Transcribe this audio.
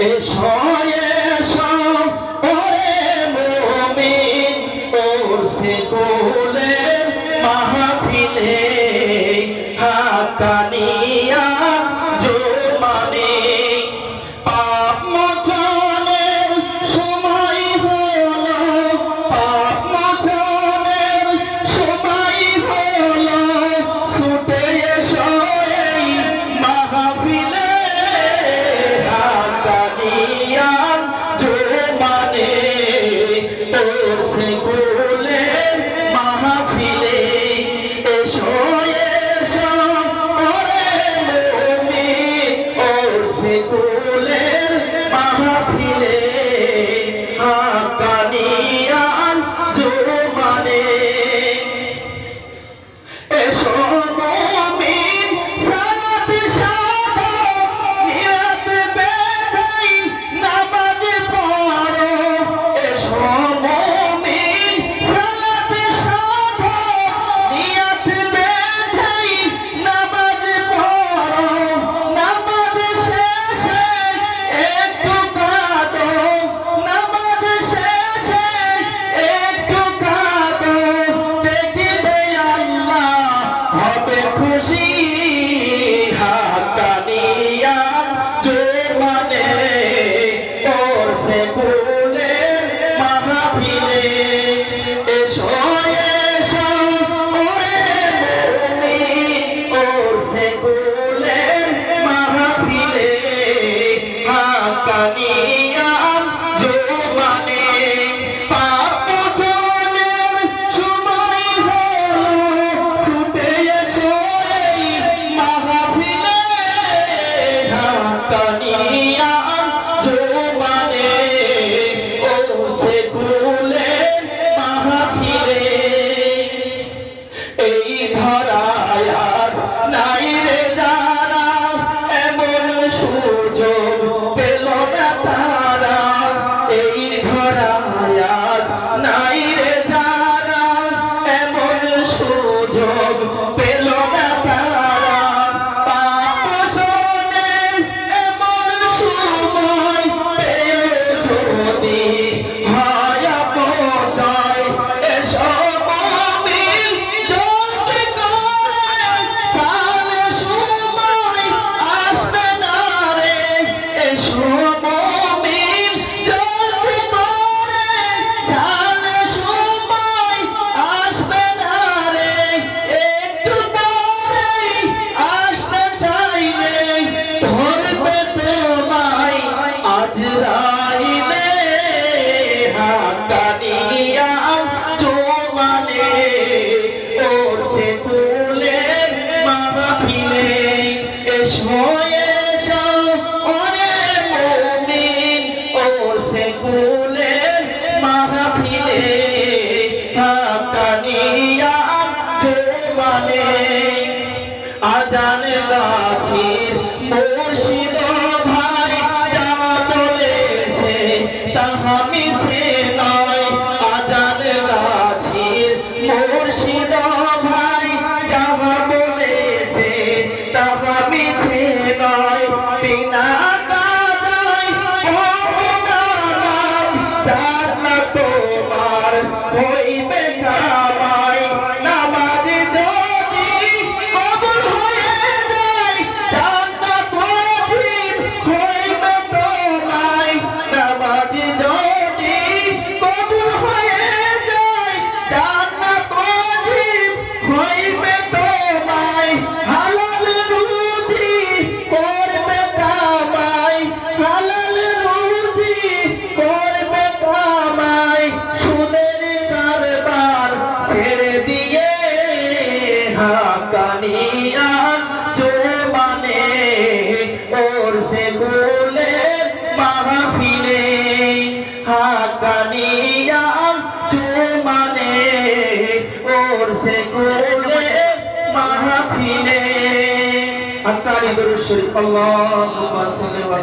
এসো এসো ওরে মুমিন ওরসে কোলে মাহফিলে হাকানি শেষ 对 ماں پینے اللہ